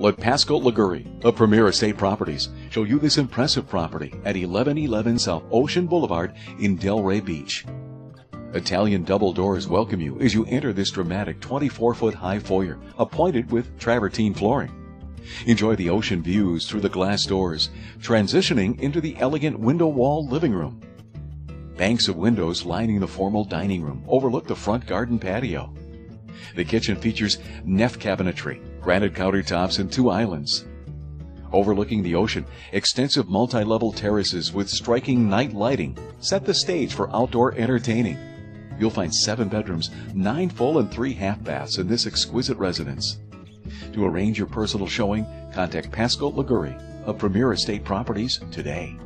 Let Pascal Liguori of Premier Estate Properties show you this impressive property at 1111 South Ocean Boulevard in Delray Beach. Italian double doors welcome you as you enter this dramatic 24 foot high foyer, appointed with travertine flooring. Enjoy the ocean views through the glass doors, transitioning into the elegant window wall living room. Banks of windows lining the formal dining room overlook the front garden patio. The kitchen features Neff cabinetry, granite countertops, and two islands. Overlooking the ocean, extensive multi level terraces with striking night lighting set the stage for outdoor entertaining. You'll find seven bedrooms, nine full and three half baths in this exquisite residence. To arrange your personal showing, contact Pascal Liguori of Premier Estate Properties today.